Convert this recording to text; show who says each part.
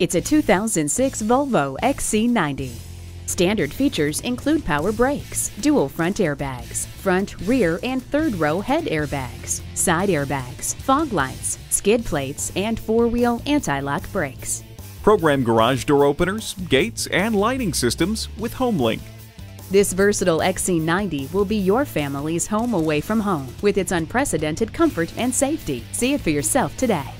Speaker 1: It's a 2006 Volvo XC90. Standard features include power brakes, dual front airbags, front, rear, and third row head airbags, side airbags, fog lights, skid plates, and four-wheel anti-lock brakes.
Speaker 2: Program garage door openers, gates, and lighting systems with HomeLink.
Speaker 1: This versatile XC90 will be your family's home away from home with its unprecedented comfort and safety. See it for yourself today.